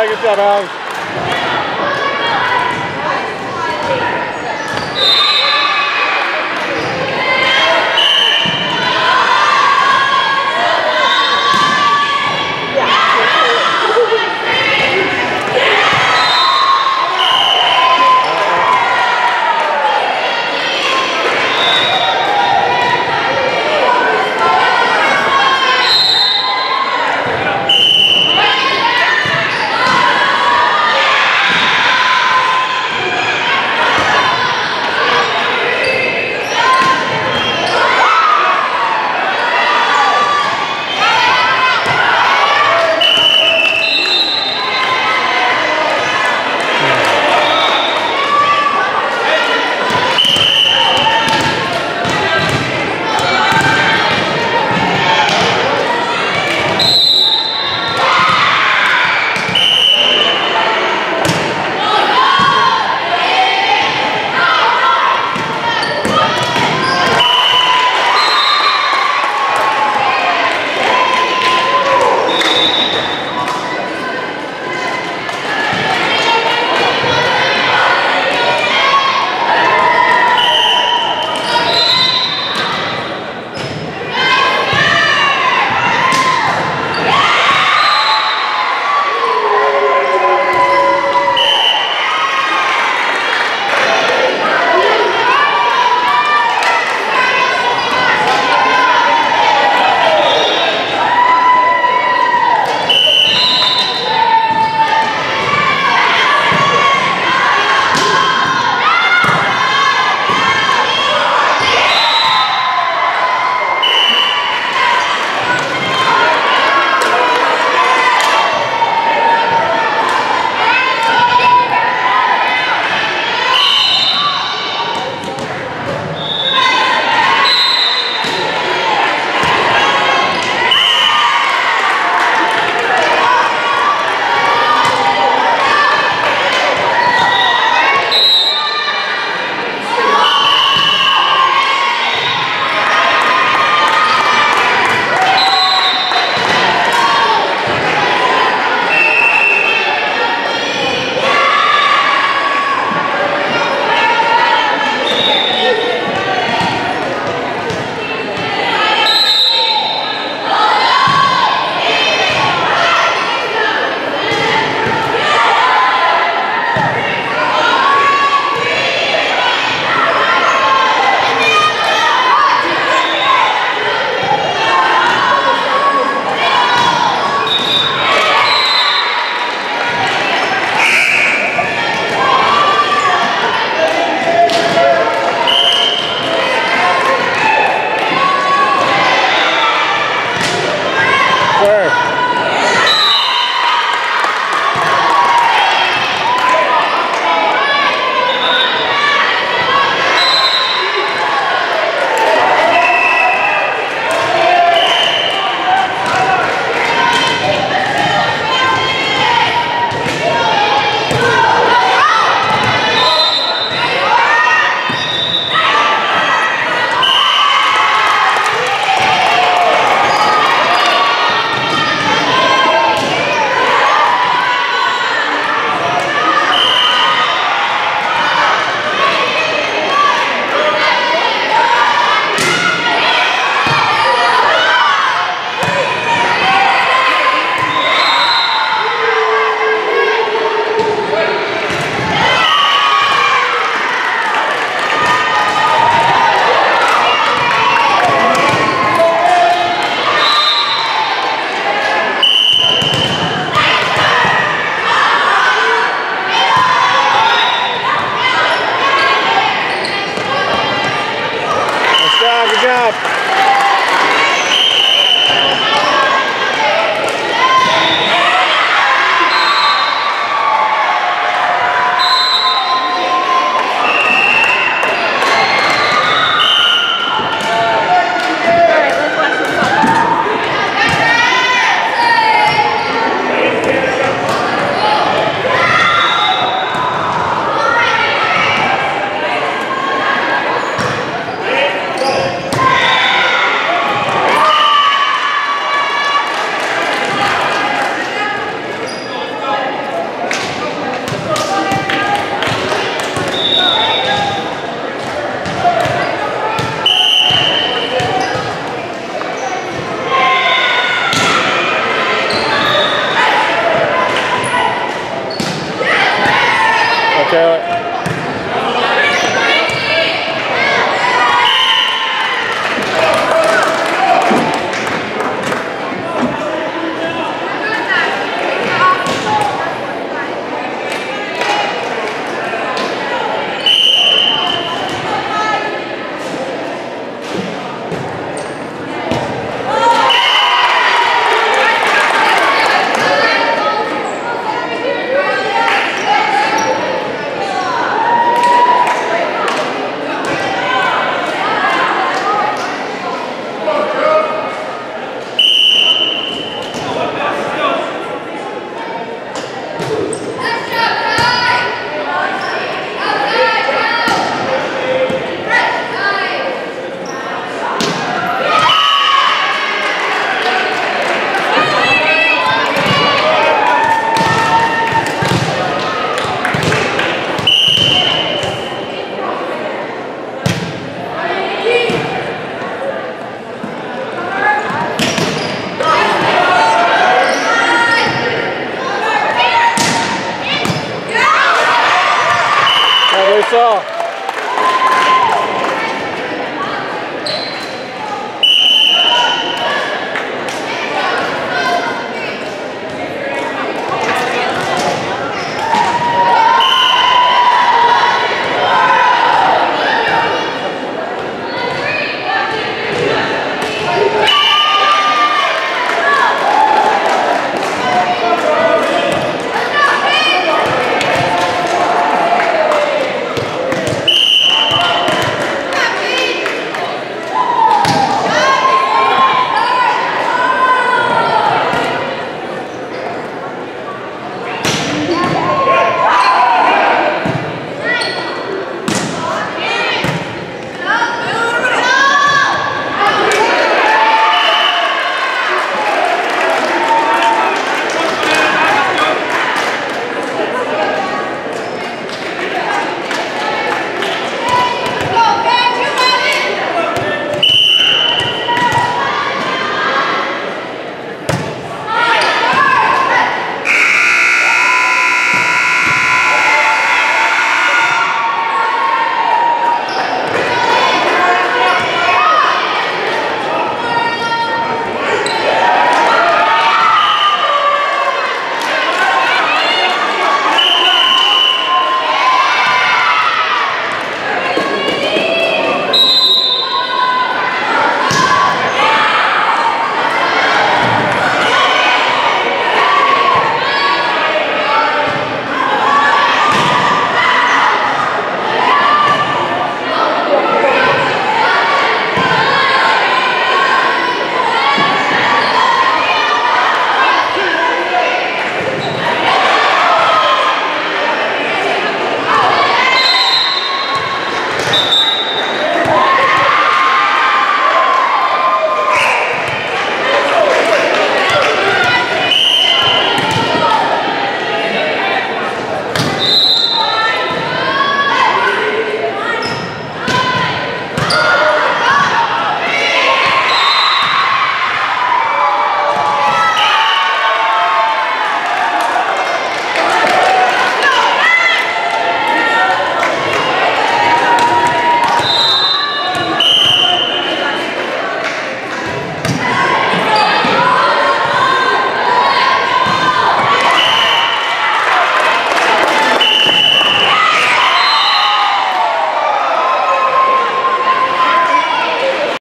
Flag is